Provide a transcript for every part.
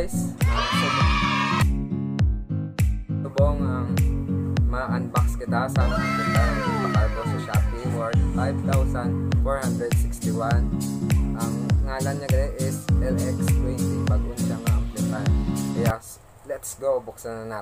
guys, subong ang ma-unbox kita sa amplifier ng Pacardo sa Shopee worth 5,461. Ang ngalan niya gani is LX20 bago siya nga amplifier. Yes, let's go, buksan na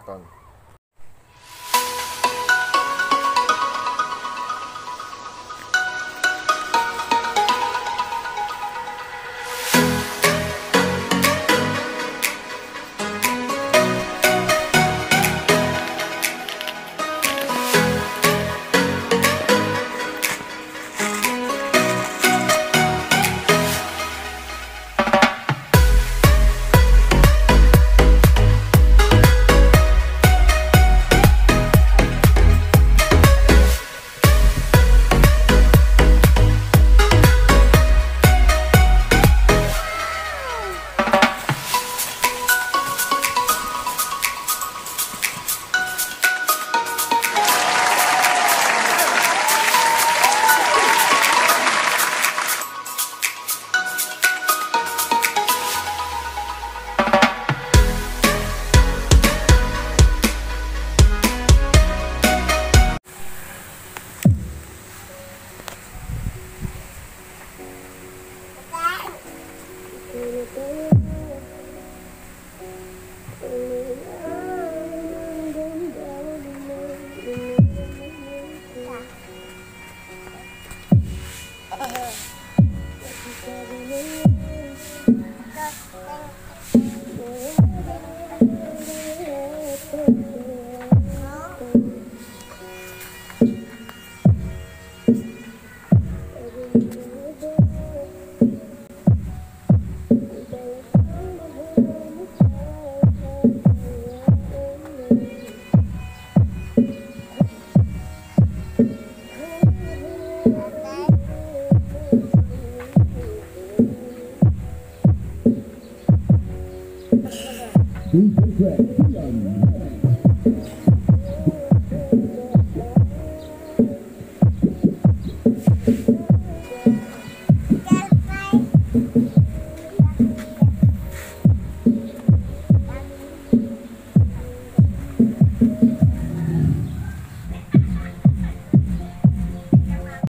Thank you.